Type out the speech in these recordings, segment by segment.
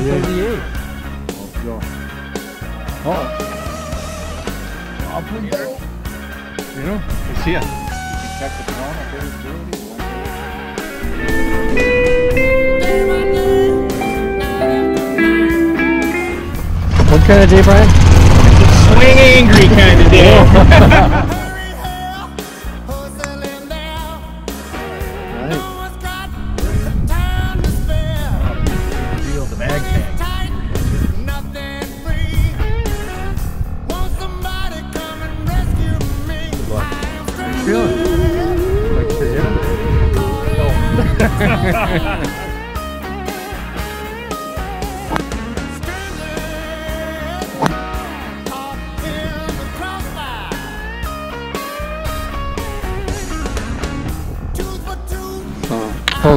138. Let's go. Oh, Up we go. you know, I see ya. Check the phone. Okay, it's good. What kind of day, Brian? Swing angry kind of day.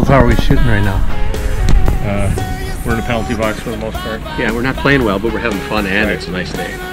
How are we shooting right now? Uh, we're in a penalty box for the most part. Yeah, we're not playing well, but we're having fun and it's a nice day.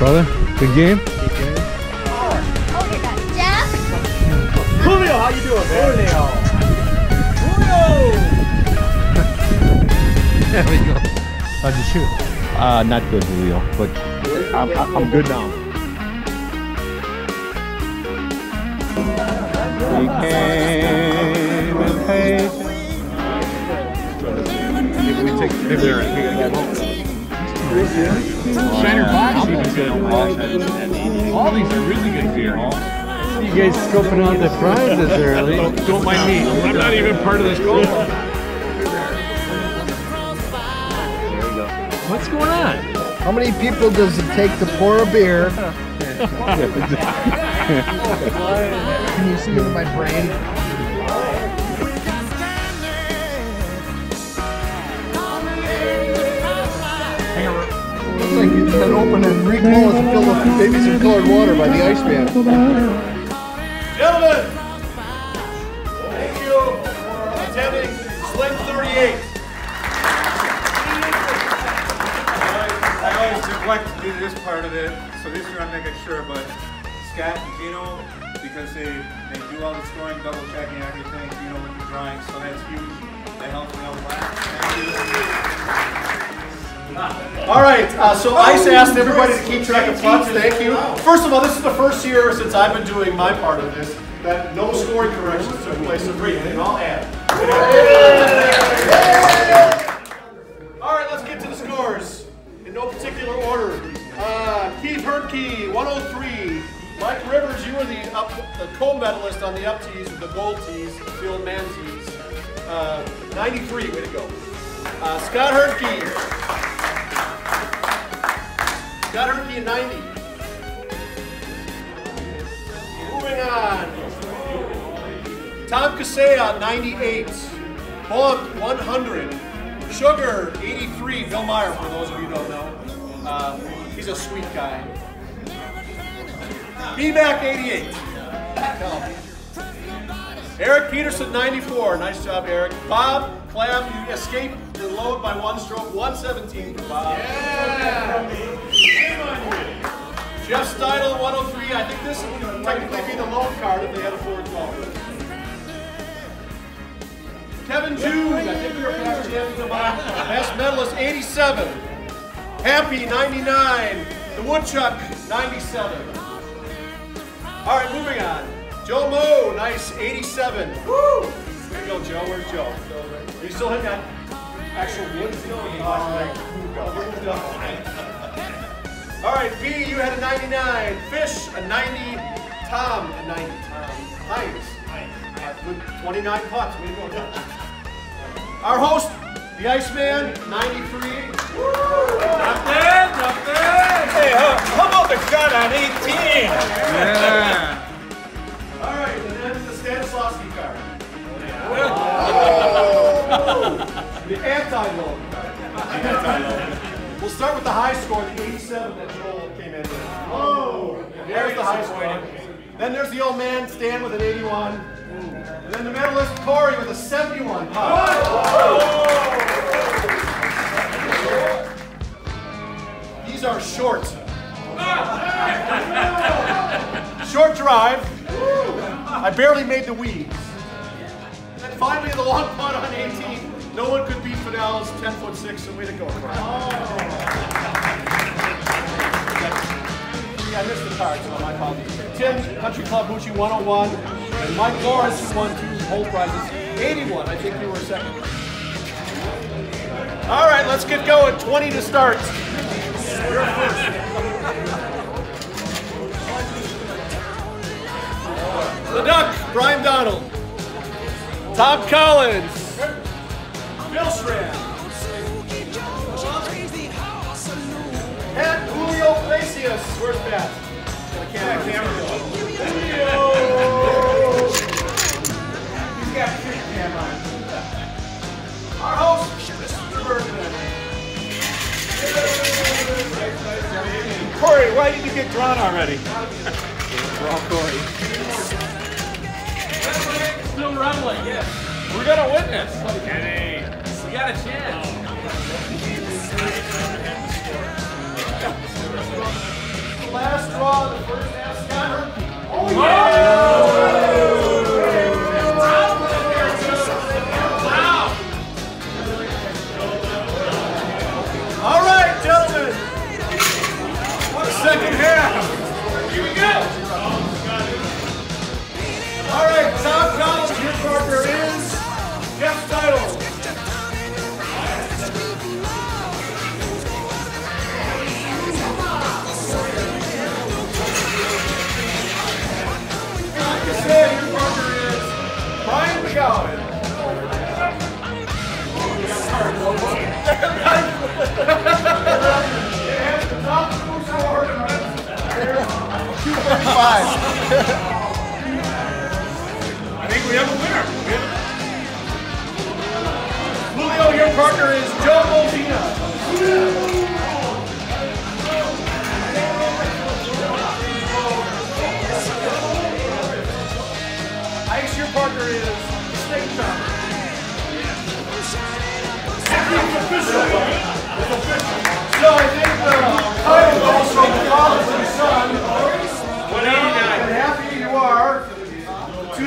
Brother, good game? good Jeff? Julio, how you doing, man? Julio. There we go. How'd you shoot? Uh, not good, Julio, but I'm, I'm I'm good now. We came and paid. Maybe we take, maybe we're, we gotta get home. Shiner Bocks even good. All these are really good beer. You guys scoping out the prizes early. Don't, don't mind me. I'm not even part of this goal. What's going on? How many people does it take to pour a beer? Can you see it in my brain? Looks like it's open and reclosed and filled with maybe some colored water by the Iceman. Gentlemen, thank you for attending Slim 38. I always neglect to do this part of it, so this year I'm making sure, but Scott and Gino, because they, they do all the scoring, double checking everything, Gino with the drawing, so that's huge. That helps me out a lot. Thank you. All right, uh, so ICE asked everybody to keep track of putts. Thank you. First of all, this is the first year since I've been doing my part of this that no scoring corrections took place. So great, they all add. All right, let's get to the scores in no particular order. Uh, Keith Hertke, 103. Mike Rivers, you were the up, the co-medalist on the up tees with the gold tees, the old man tees. Uh, 93, way to go. Uh, Scott Hertke. Scott Hertke in 90. Moving on. Tom Casea, 98. Bunk, 100. Sugar, 83. Bill Meyer, for those of you who don't know. Uh, he's a sweet guy. B-Mac, 88. Eric Peterson, 94. Nice job, Eric. Bob Clam, you escaped the load by one stroke. 117 for Bob. Jeff Steidel, 103. I think this would technically be the low card if they had a 412. Kevin Jude, I think we were past champions of Best medalist, 87. Happy, 99. The Woodchuck, 97. All right, moving on. Joe Moe, nice 87. Woo! There you go, Joe. Where's Joe? Are you still hitting that actual wood? Right, B, you had a 99. Fish, a 90. Tom, a 90. Tom Hines. Uh, good 29 putts. Way to go, Our host, the Iceman, 93. Not bad, not bad. Hey, how, how about the gun on 18? Yeah. All right, and then the Stanislavski card. Oh. the anti-low card. We'll start with the high score, the 87 that Joel came in with. Oh, there's the high score. Then there's the old man, Stan, with an 81. And then the medalist, Corey, with a 71 These are short. Short drive. I barely made the weeds. And then finally the long putt on 18. No one could beat Fidel's 10 foot 6, so way to go. Corey. Yeah, I missed the card, so my Country Club Hoochie 101, and Mike Lawrence, who won two whole prizes, 81. I think you were second. All right, let's get going. 20 to start. The Duck, Brian Donald. Tom Collins. Bill. Pat Julio Iglesias. Where's Pat? Corey, why did you get drawn already? Draw Corey. Still rumbling, yes. We're gonna witness. Kenny, we got a chance. Oh.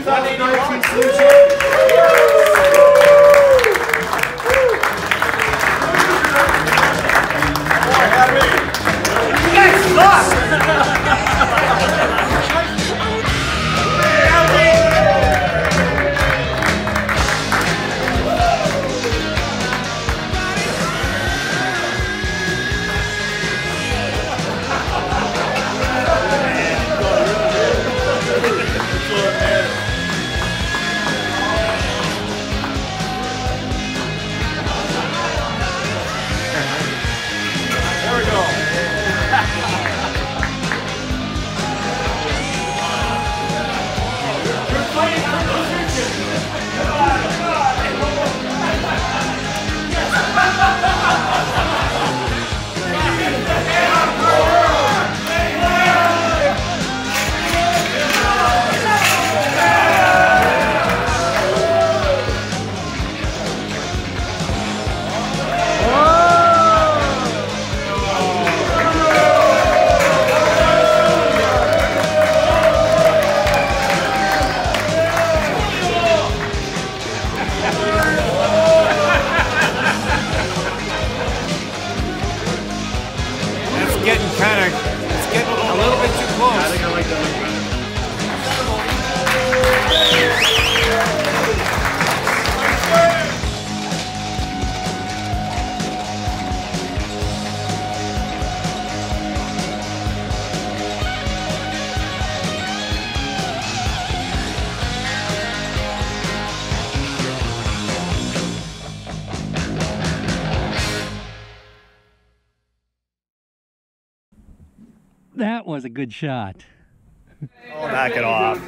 2019 Solution. That was a good shot. Oh, knock it off.